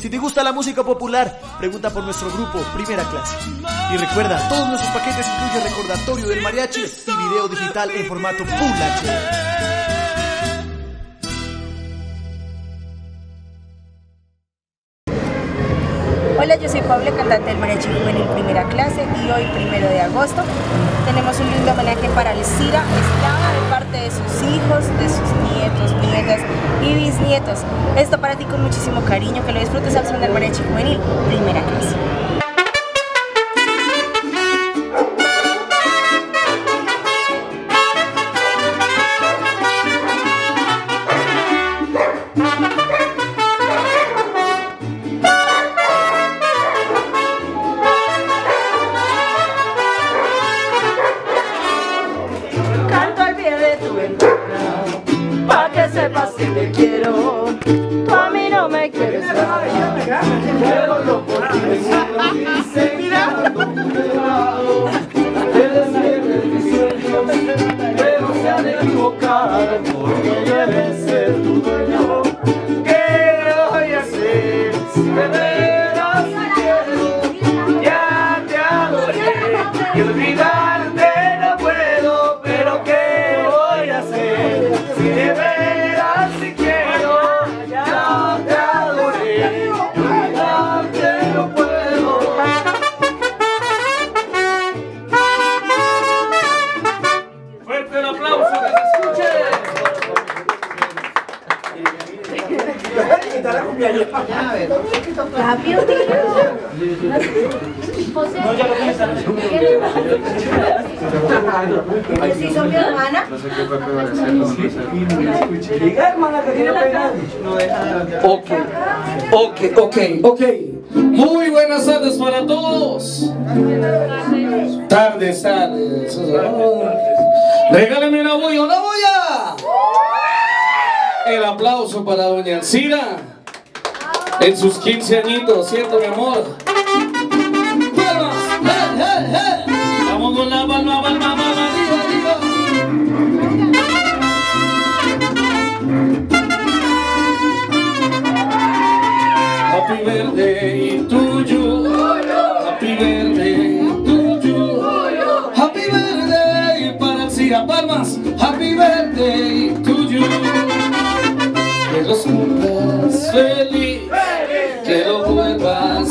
Si te gusta la música popular, pregunta por nuestro grupo Primera Clase. Y recuerda, todos nuestros paquetes incluyen recordatorio del mariachi y video digital en formato Full HD. Hola, yo soy Pablo, cantante del Mariachi Juvenil Primera Clase y hoy, primero de agosto, tenemos un lindo homenaje para Alcira Esclava de parte de sus hijos, de sus nietos, nietas y bisnietos. Esto para ti con muchísimo cariño, que lo disfrutes al son del Mariachi Juvenil Primera Clase. Pero Ok, ok, ok, ok. Muy buenas tardes para todos. Tardes, tardes. Regálame una bulla, una bulla. El aplauso para doña Alcira en sus 15 añitos, ¿cierto, mi amor?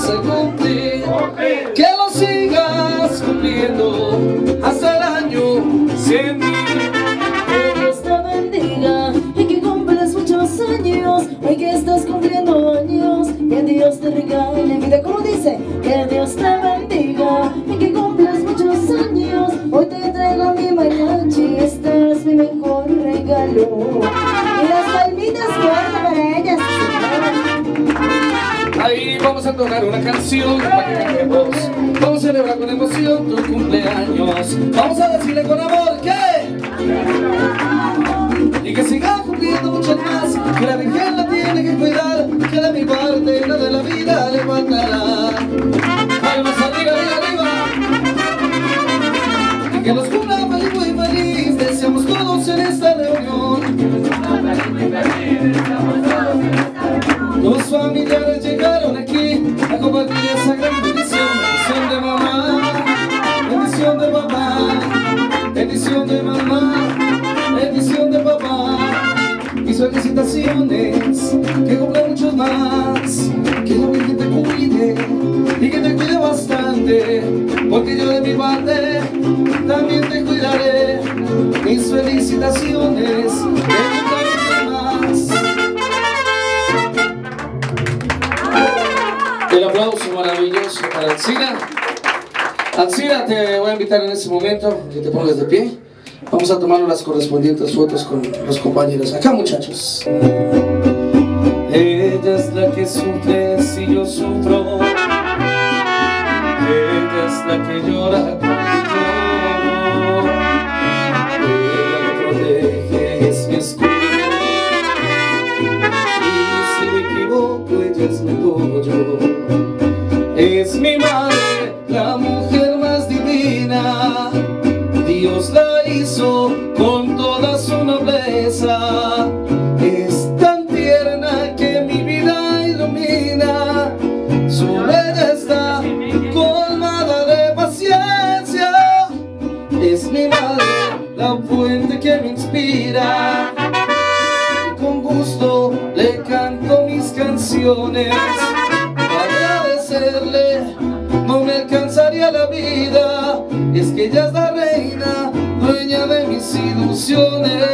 Vuelvas a Tocar una canción para que cantemos. Vamos a celebrar con emoción tu cumpleaños. Vamos a decirle con amor que Que la Virgen te cuide Y que te cuide bastante Porque yo de mi parte También te cuidaré Mis felicitaciones más. El aplauso maravilloso para Alcina Alcina, te voy a invitar en este momento que te pongas de pie Vamos a tomar las correspondientes fotos con los compañeros. Acá, muchachos es la que sufre si yo sufro, ella es la que llora. es que ella es la reina, dueña de mis ilusiones.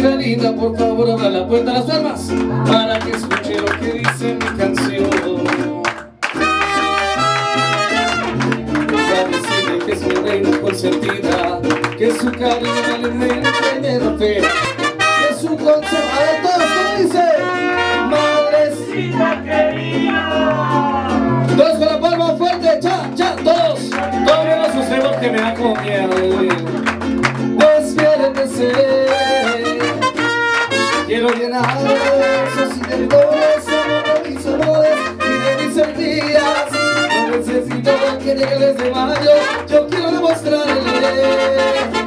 del por favor, abra la puerta a las armas para que escuche lo que dice mi canción. Decirle que es mi reina consentida, que su cariño me alimenta y me fe, que su consejo de todos me dice, madrecita querida. Todos con la palma fuerte, cha, cha, todos, todos los sucedores que me acompañan de tu ser Quiero llenar sus intercosos y sabores y de mis sentidas. No necesito que llegue desde mayo, yo quiero demostrarle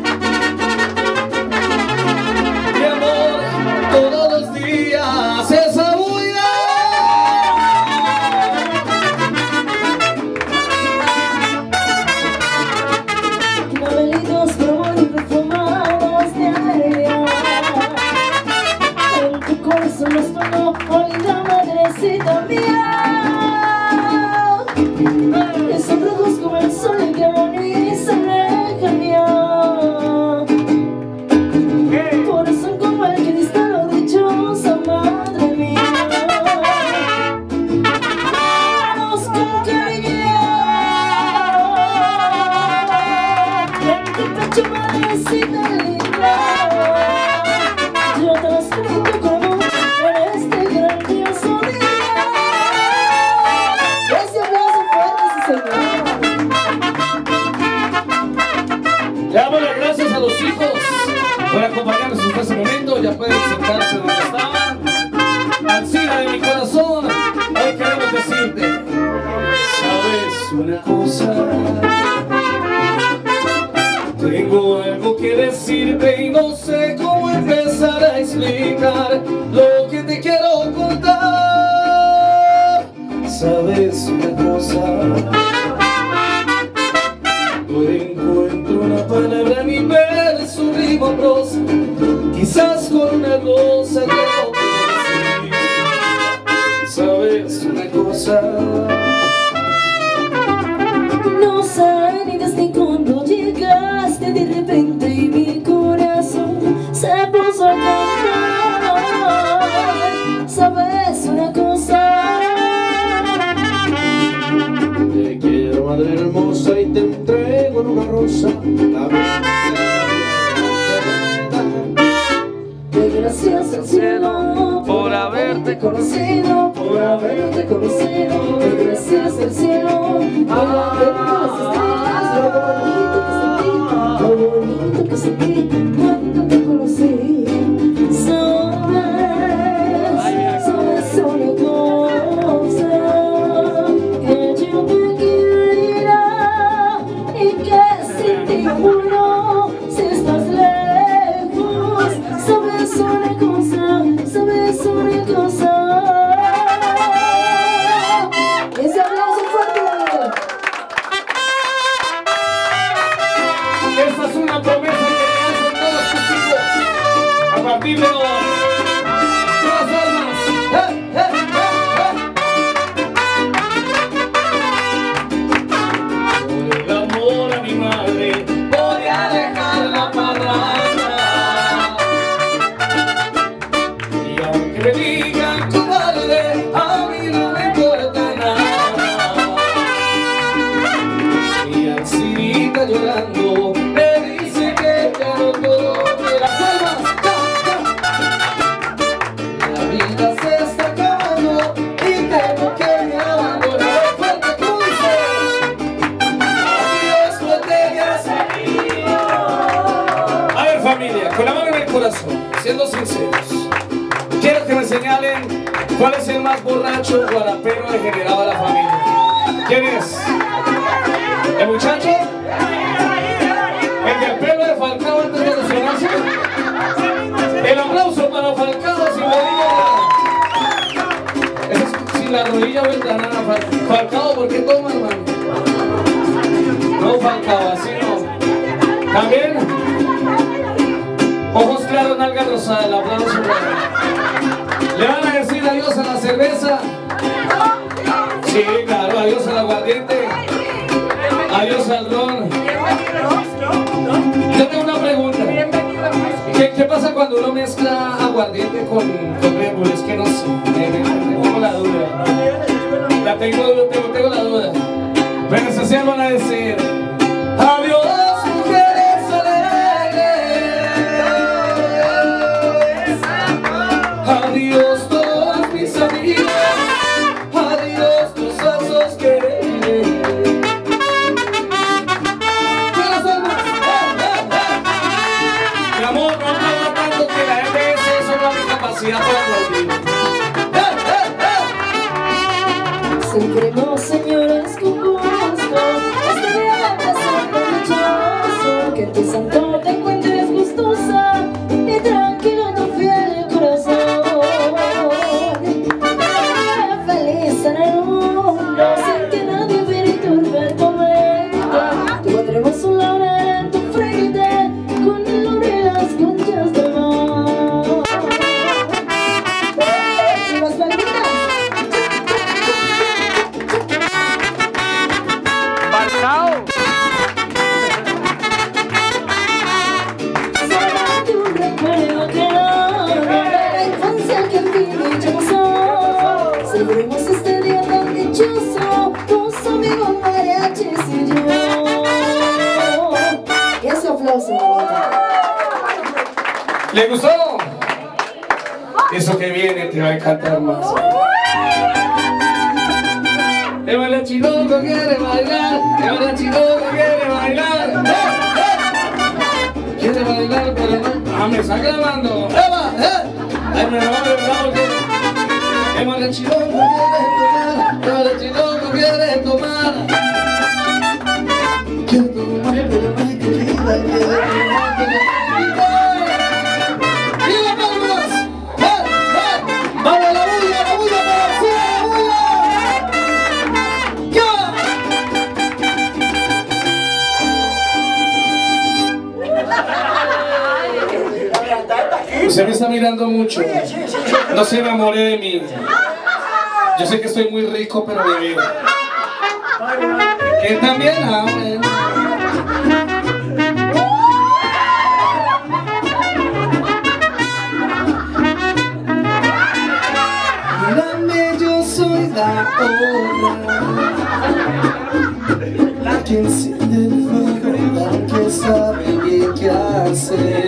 Francina de mi corazón, hoy queremos decirte, ¿sabes una cosa? Tengo algo que decirte y no sé cómo empezar a explicar lo que te quiero contar. ¿Sabes una cosa? Llegaste de repente y mi corazón se puso a cantar. ¿Sabes una cosa? Te quiero, madre hermosa, y te entrego en una rosa la gracias al cielo por haberte conocido, la familia. ¿Quién es? ¿El muchacho? ¿El del pelo de Falcao antes de lesionarse? El aplauso para Falcao sin rodilla. Es sin la rodilla. Fal- Falcao, ¿por qué toma, hermano? No, Falcao, así no. También. Ojos claros, nalga rosada, el aplauso ¿Le van a decir adiós a la cerveza? Sí, claro, adiós al aguardiente. Adiós al ron. Yo tengo una pregunta. ¿Qué, pasa cuando uno mezcla aguardiente con, con? Es que no sé. Tengo la duda. La tengo, tengo, tengo la duda. Pero eso sí van a decir. ¿Le gustó? Eso que viene te va a encantar más. El mariachi loco quiere bailar, el mariachi loco quiere bailar. ¡Eh, eh! Quiere bailar, pero no. Ah, me está grabando. ¡Eva! ¡Eh! Ay, me va a. El quiere tomar, el mariachi loco quiere tomar. Mucho. No se enamore de mí. Yo sé que estoy muy rico, pero bebido. Él también, ah, yo soy la otra La que enciende el fuego La que sabe bien qué hacer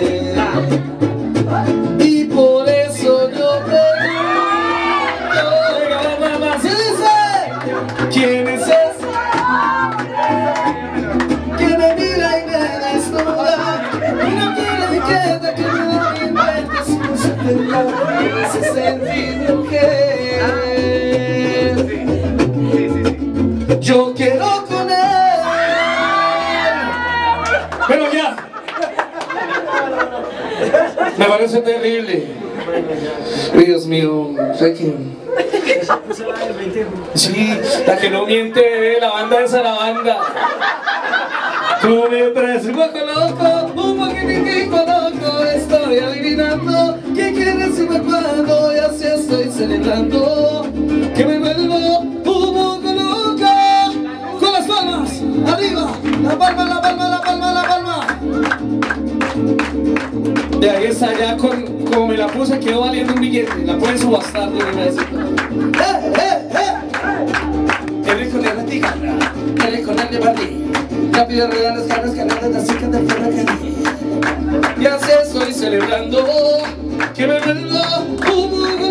Bueno, ya. Me parece terrible. Dios mío, sé que... Sí, la que no miente, bebé, la banda esa la banda. Tú me poco loco, un poquitico loco, estoy adivinando quién quiere decirme cuándo y así estoy celebrando. Que me vuelvo un poco loca. Con las palmas, arriba, la palma, la palma, la palma, De ahí está ya con, como me la puse, quedó valiendo un billete. La pueden subastar de una vez. ¡Eh, eh, eh! El rico de la tigana, el rico de Bardi. Rápido regalos, caras, canales, las chicas del ferrocarril. Y así estoy celebrando que me vuelvo un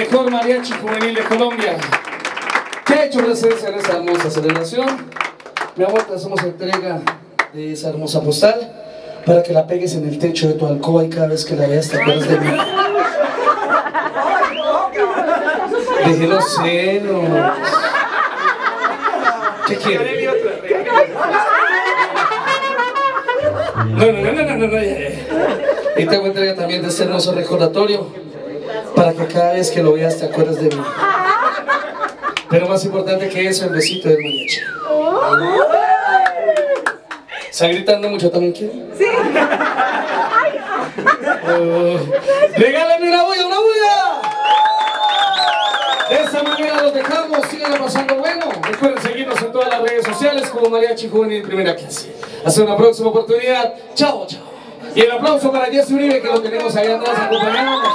mejor mariachi juvenil de Colombia. ¿Qué ha hecho presencia en esta hermosa celebración? Mi amor, te hacemos entrega de esa hermosa postal para que la pegues en el techo de tu alcoba y cada vez que la veas te acuerdas de mí. Deje los senos. ¿Qué quiere? No, no, no, no, no, no, ya. Y te hago entrega también de este hermoso recordatorio para que cada vez que lo veas te acuerdes de mí. Pero más importante que eso, el besito del mariachi. ¿Está gritando mucho también quiere? Sí. regálame una bulla, una bulla. De esa manera los dejamos, sigan pasando bueno. Recuerden seguirnos en todas las redes sociales como Mariachi Juvenil Primera Clase. Hasta una próxima oportunidad. Chao, chao. Y el aplauso para Jesse Uribe que lo tenemos allá atrás acompañándonos.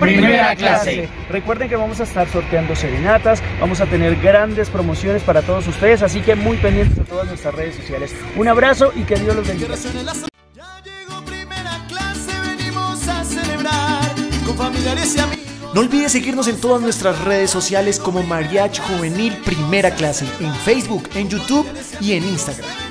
Primera clase. Recuerden que vamos a estar sorteando serenatas, vamos a tener grandes promociones para todos ustedes, así que muy pendientes de todas nuestras redes sociales. Un abrazo y que Dios los bendiga. Ya llegó primera clase, venimos a celebrar con familiares y amigos. No olvides seguirnos en todas nuestras redes sociales como Mariachi Juvenil Primera Clase, en Facebook, en YouTube y en Instagram.